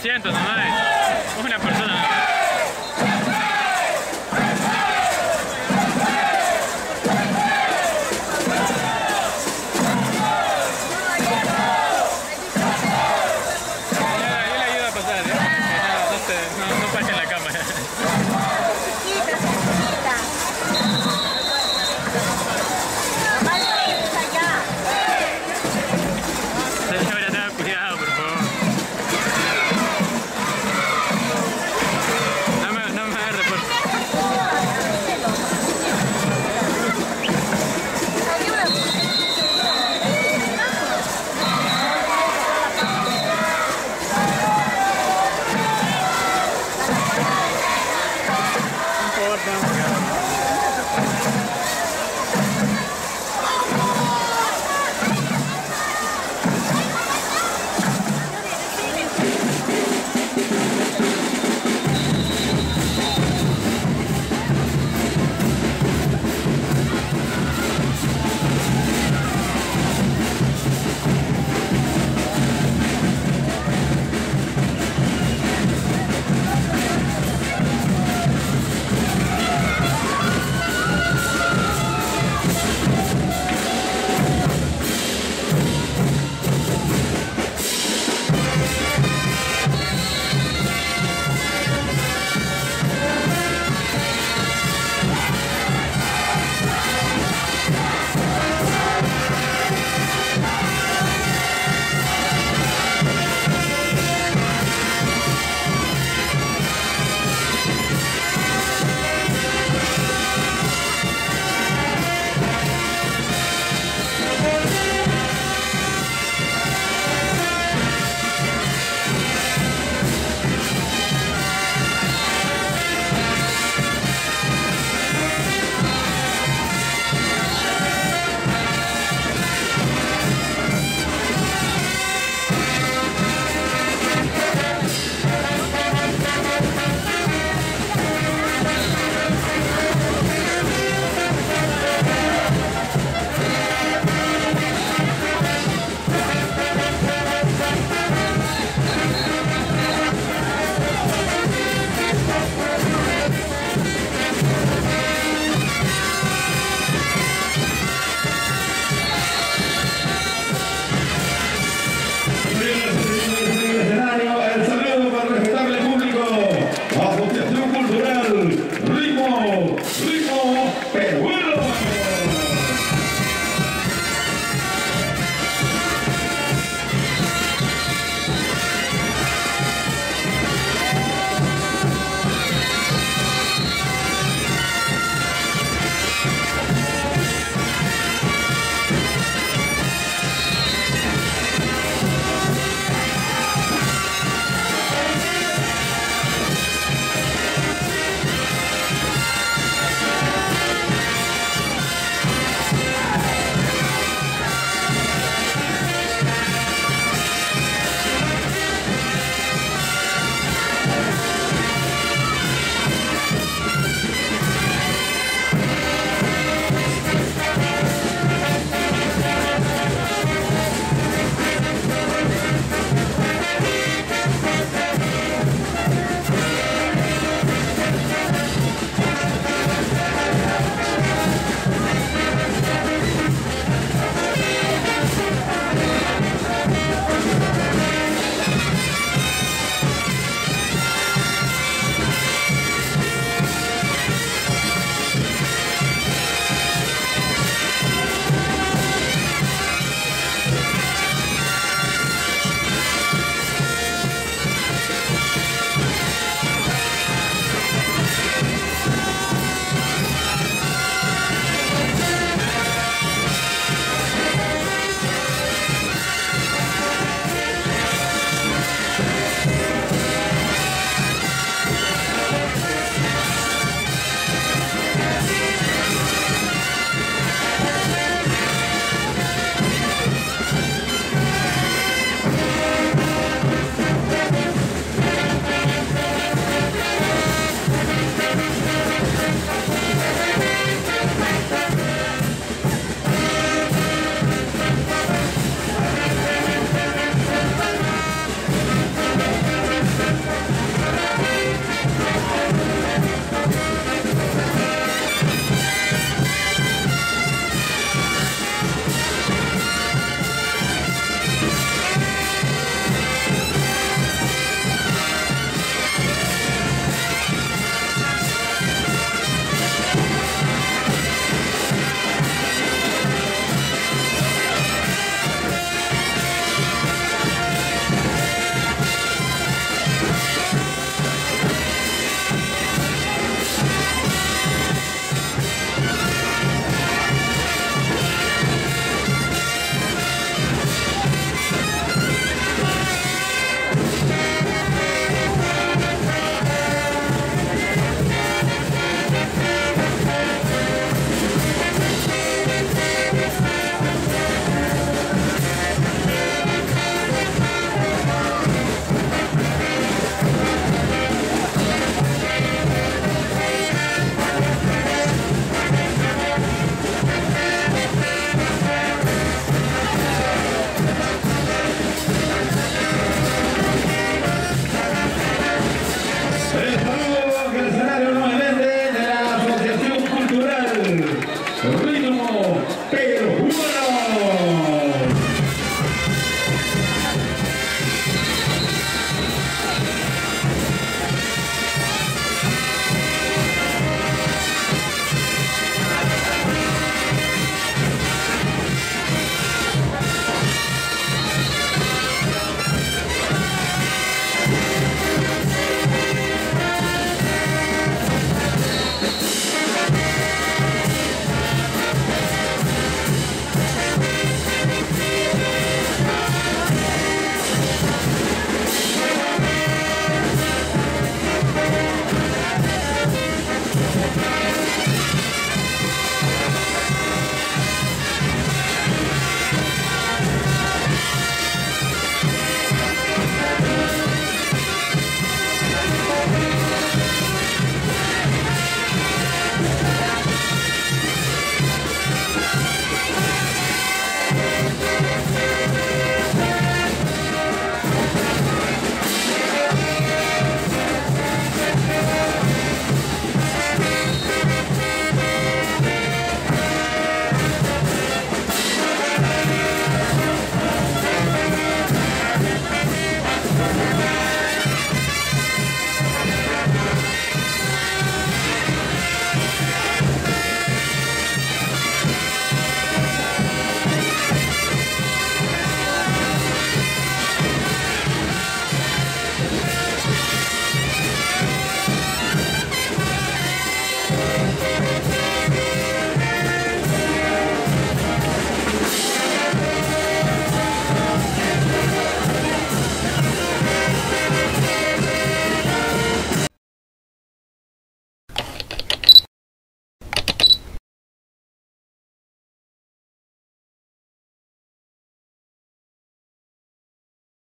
asiento, no